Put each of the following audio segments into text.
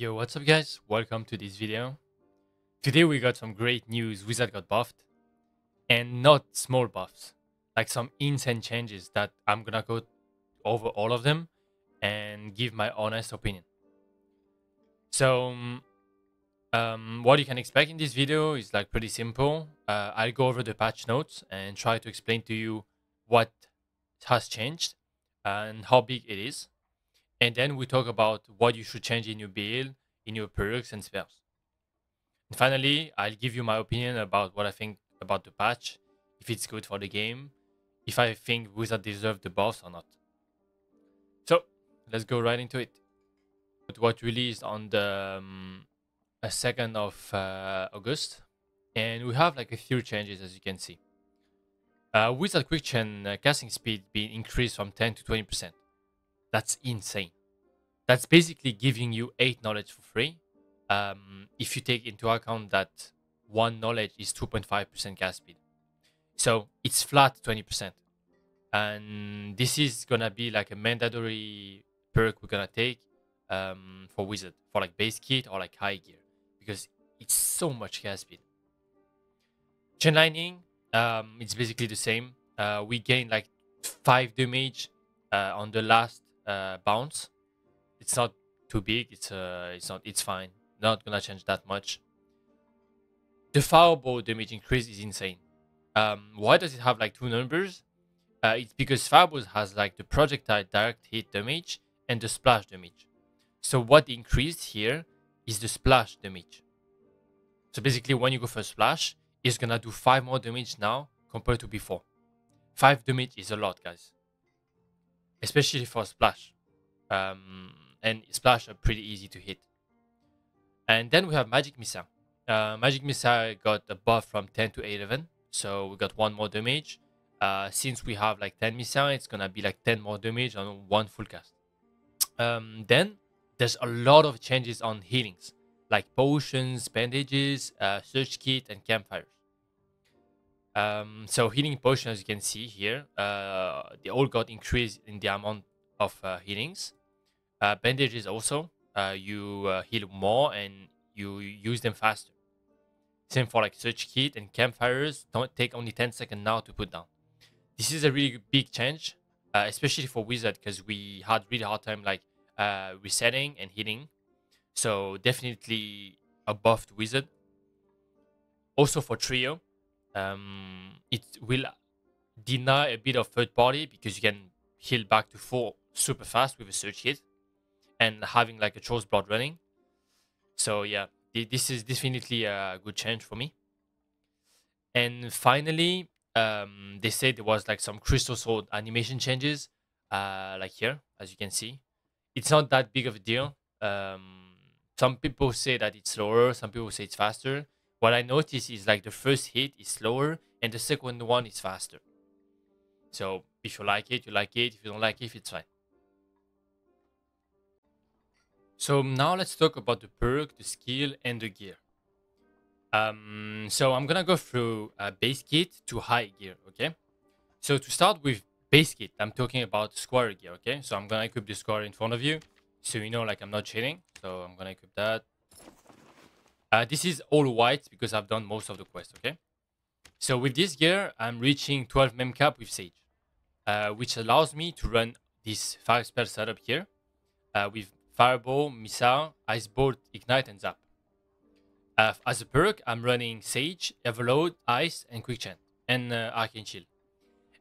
Yo, what's up guys? Welcome to this video. Today we got some great news. Wizard got buffed. And not small buffs. Like some insane changes that I'm gonna go over all of them and give my honest opinion. So, um, um, what you can expect in this video is like pretty simple. Uh, I'll go over the patch notes and try to explain to you what has changed and how big it is and then we talk about what you should change in your build, in your perks and spells. And finally, I'll give you my opinion about what I think about the patch, if it's good for the game, if I think Wizard deserve the buffs or not. So, let's go right into it. What released on the um, 2nd of uh, August, and we have like a few changes as you can see. Uh, Wizard Quick Chant uh, casting speed being increased from 10 to 20%. That's insane. That's basically giving you 8 knowledge for free. Um, if you take into account that 1 knowledge is 2.5% cast speed. So it's flat 20%. And this is gonna be like a mandatory perk we're gonna take um, for Wizard, for like base kit or like high gear. Because it's so much cast speed. Chain Lightning, um, it's basically the same. Uh, we gain like 5 damage uh, on the last uh, bounce. It's not too big. It's uh, it's not. It's fine. Not gonna change that much. The fireball damage increase is insane. Um, why does it have like two numbers? Uh, it's because fireball has like the projectile direct hit damage and the splash damage. So what increased here is the splash damage. So basically, when you go for a splash, it's gonna do five more damage now compared to before. Five damage is a lot, guys especially for splash. Um, and splash are pretty easy to hit. And then we have Magic Missile. Uh, Magic Missile got a buff from 10 to 11, so we got one more damage. Uh, since we have like 10 missile, it's gonna be like 10 more damage on one full cast. Um, then there's a lot of changes on healings, like potions, bandages, uh, search kit, and campfires. Um, so healing potion, as you can see here, uh, they all got increased in the amount of uh, healings. Uh, bandages also, uh, you uh, heal more and you use them faster. Same for like search kit and campfires. Don't take only 10 seconds now to put down. This is a really big change, uh, especially for wizard because we had really hard time like resetting and healing. So definitely a buffed wizard. Also for trio, um, it will deny a bit of third party because you can heal back to four super fast with a search hit and having like a Troll's Blood running. So yeah, this is definitely a good change for me. And finally, um, they said there was like some Crystal Sword animation changes, uh, like here, as you can see. It's not that big of a deal. Um, some people say that it's slower, some people say it's faster what I notice is like the first hit is slower and the second one is faster. So if you like it, you like it. If you don't like it, it's fine. So now let's talk about the perk, the skill, and the gear. Um, so I'm gonna go through uh, base kit to high gear, okay? So to start with base kit, I'm talking about square gear, okay? So I'm gonna equip the square in front of you, so you know like I'm not cheating. So I'm gonna equip that. Uh, this is all white because I've done most of the quest, okay? So with this gear, I'm reaching 12 mem cap with Sage, uh, which allows me to run this 5 spell setup here uh, with Fireball, Missile, Ice Bolt, Ignite, and Zap. Uh, as a perk, I'm running Sage, Everload, Ice, and Quick Chant, and uh, Arcane Shield.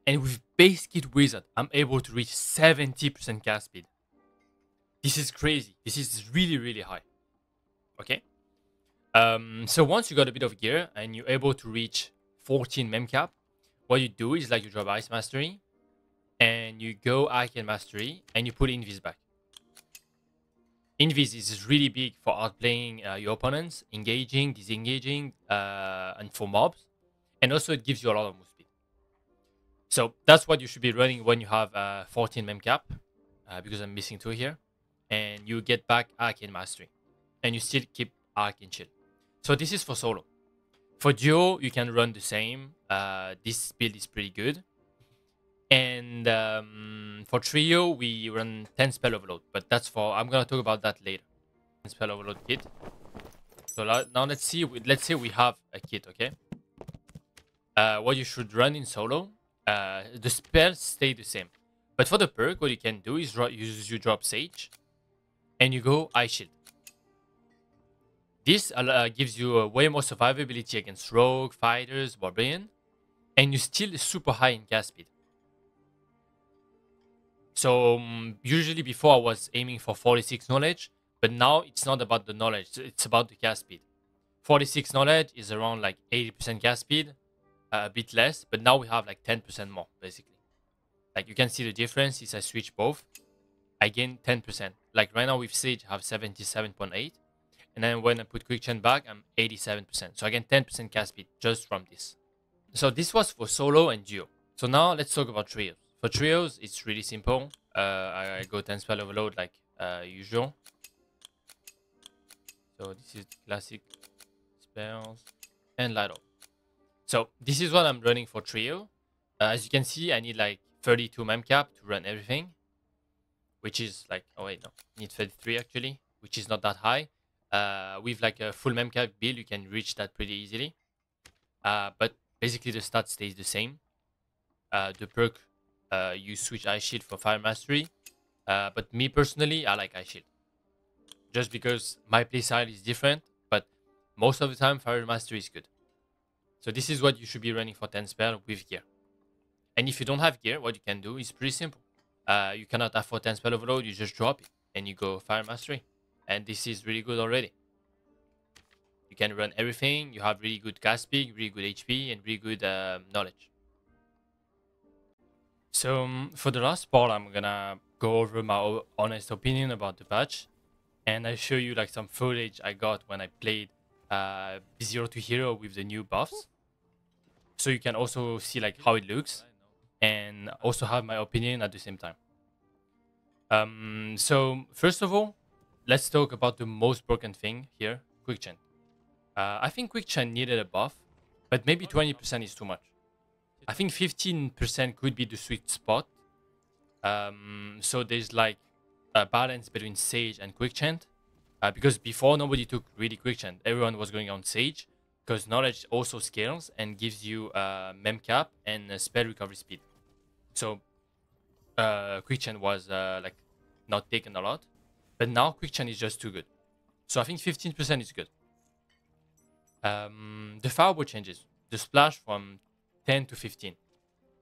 And with Base Kit Wizard, I'm able to reach 70% cast speed. This is crazy. This is really, really high. Okay? Um, so once you got a bit of gear and you're able to reach 14 mem cap, what you do is like you drop Ice Mastery and you go Arcane Mastery and you put Invis back. Invis is really big for outplaying uh, your opponents, engaging, disengaging, uh, and for mobs. And also it gives you a lot of move speed. So that's what you should be running when you have uh, 14 memcap, uh, because I'm missing two here. And you get back Arcane Mastery. And you still keep Arcane Shield. So this is for solo. For duo, you can run the same. Uh, this build is pretty good. And um, for trio, we run 10 spell overload, but that's for, I'm going to talk about that later. spell overload kit. So now let's see. Let's say we have a kit, okay? Uh, what you should run in solo, uh, the spells stay the same. But for the perk, what you can do is use you drop Sage, and you go Ice Shield. This uh, gives you way more survivability against rogue, fighters, barbarian, and you're still super high in cast speed. So um, usually before I was aiming for 46 knowledge, but now it's not about the knowledge, it's about the cast speed. 46 knowledge is around like 80% cast speed, uh, a bit less, but now we have like 10% more basically. Like you can see the difference is I switch both, I gain 10%. Like right now with Sage I have 77.8, and then when I put Quick Chant back, I'm 87%. So I get 10% cast speed just from this. So this was for solo and duo. So now let's talk about trios. For trios, it's really simple. Uh, I, go 10 spell overload like uh, usual. So this is classic spells and light up. So this is what I'm running for trio. Uh, as you can see, I need like 32 mem cap to run everything, which is like, oh wait, no, I need 33 actually, which is not that high. Uh, with like a full memcap build, you can reach that pretty easily. Uh, but basically the stat stays the same. Uh, the perk, uh, you switch Ice Shield for Fire Mastery. Uh, but me personally, I like Ice Shield. Just because my playstyle is different, but most of the time Fire Mastery is good. So this is what you should be running for 10 spell with gear. And if you don't have gear, what you can do is pretty simple. Uh, you cannot afford 10 spell overload, you just drop it and you go Fire Mastery. And this is really good already You can run everything. You have really good cast speed, really good HP, and really good uh, knowledge. So um, for the last part, I'm gonna go over my honest opinion about the patch, and I show you like some footage I got when I played uh, Zero to Hero with the new buffs. So you can also see like how it looks, and also have my opinion at the same time. Um, so first of all, let's talk about the most broken thing here, Quick Chant. Uh, I think Quick Chant needed a buff, but maybe 20% is too much. I think 15% could be the sweet spot. Um, so there's like a balance between Sage and Quick Chant. Uh, because before nobody took really Quick Chant. Everyone was going on Sage because knowledge also scales and gives you uh, mem cap and spell recovery speed. So uh, Quick Chant was uh, like not taken a lot, but now Quick Chant is just too good. So I think 15% is good. Um, the fireball changes. The splash from 10 to 15.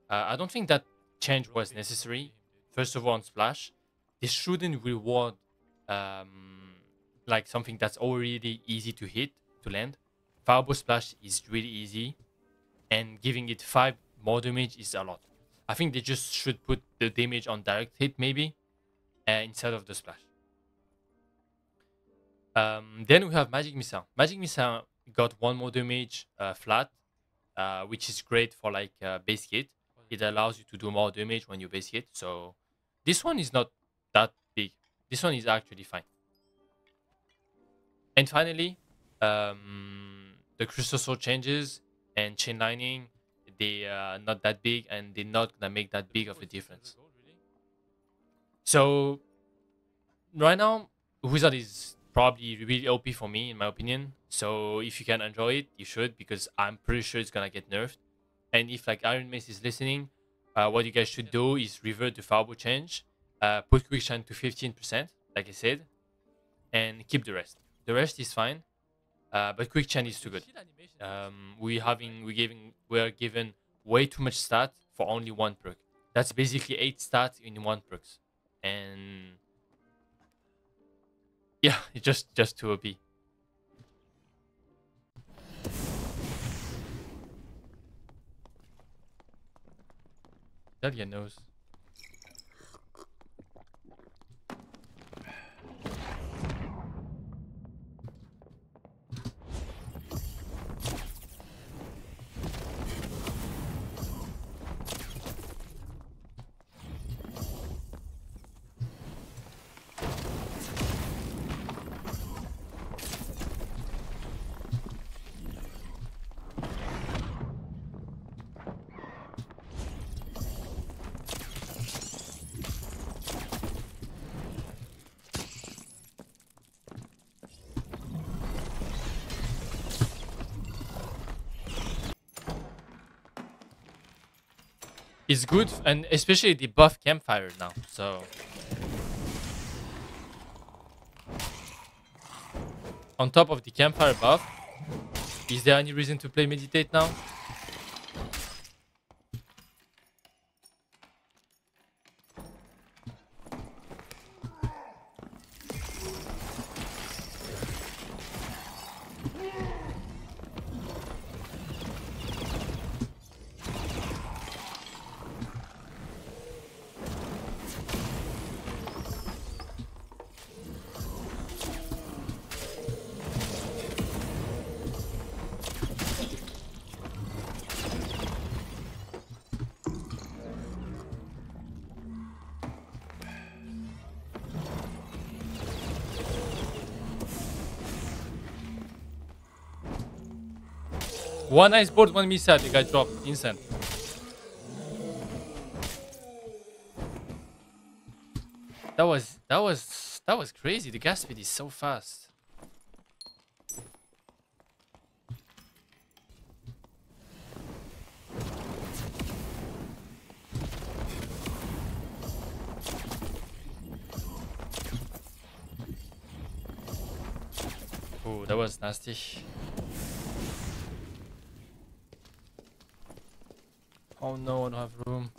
Uh, I don't think that change was necessary. First of all, on splash, this shouldn't reward um, like something that's already easy to hit to land. Fireball splash is really easy, and giving it five more damage is a lot. I think they just should put the damage on direct hit maybe, uh, instead of the splash. Um, then we have Magic Missile. Magic Missile got one more damage uh, flat, uh, which is great for like uh, base hit. It allows you to do more damage when you base hit. So this one is not that big. This one is actually fine. And finally, um, the crystal sword changes and chain lightning, they are not that big and they're not gonna make that big of a difference. So right now, Wizard is probably really OP for me, in my opinion. So if you can enjoy it, you should, because I'm pretty sure it's gonna get nerfed. And if like Ironmace is listening, uh, what you guys should do is revert the fireball change, uh, put quick chant to 15%, like I said, and keep the rest. The rest is fine, uh, but quick chant is too good. Um, we having we giving we are given way too much stat for only one perk. That's basically eight stats in one perks, and yeah, just just to a B. That your is good, and especially the buff campfire now. So on top of the campfire buff, is there any reason to play meditate now? One ice bolt, one missile, the guy dropped instant. That was that was that was crazy. The cast speed is so fast. Oh, that was nasty. Oh no, I don't have room.